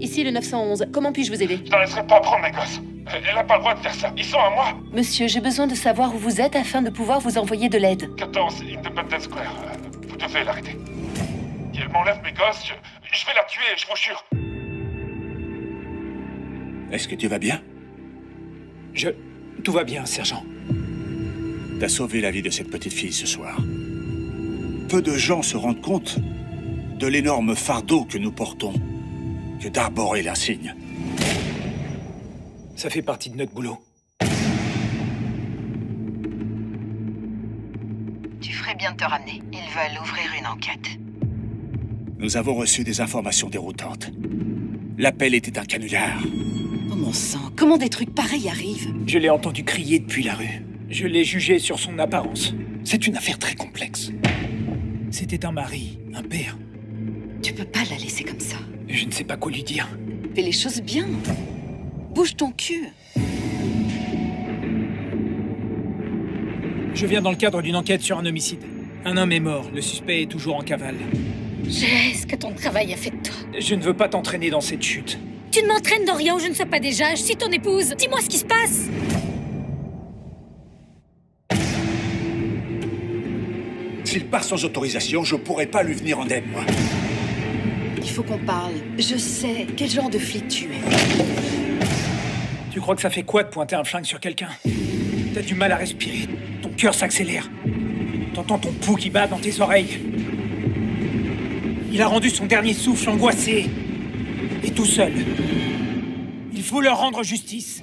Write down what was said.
Ici le 911. Comment puis-je vous aider? Je n'en laisserai pas prendre mes gosses. Elle n'a pas le droit de faire ça. Ils sont à moi. Monsieur, j'ai besoin de savoir où vous êtes afin de pouvoir vous envoyer de l'aide. 14 Independence Square. Euh, Vous devez l'arrêter. Si elle m'enlève mes gosses, je, je vais la tuer, je vous jure. Est-ce que tu vas bien? Je... Tout va bien, sergent. T'as sauvé la vie de cette petite fille ce soir. Peu de gens se rendent compte de l'énorme fardeau que nous portons que d'arborer l'insigne. Ça fait partie de notre boulot. Tu ferais bien de te ramener. Ils veulent ouvrir une enquête. Nous avons reçu des informations déroutantes. L'appel était un canular. Oh mon sang, comment des trucs pareils arrivent? Je l'ai entendu crier depuis la rue. Je l'ai jugé sur son apparence. C'est une affaire très complexe. C'était un mari, un père. Tu peux pas la laisser comme ça. Je ne sais pas quoi lui dire. Fais les choses bien. Bouge ton cul. Je viens dans le cadre d'une enquête sur un homicide. Un homme est mort, le suspect est toujours en cavale. Qu'est-ce que ton travail a fait de toi? Je ne veux pas t'entraîner dans cette chute. Tu ne m'entraînes dans rien où je ne sais pas déjà. Je suis ton épouse. Dis-moi ce qui se passe. S'il part sans autorisation, je pourrais pas lui venir en aide, moi. Il faut qu'on parle. Je sais quel genre de flic tu es. Tu crois que ça fait quoi de pointer un flingue sur quelqu'un? T'as du mal à respirer. Ton cœur s'accélère. T'entends ton pouls qui bat dans tes oreilles. Il a rendu son dernier souffle angoissé. Et tout seul. Il faut leur rendre justice.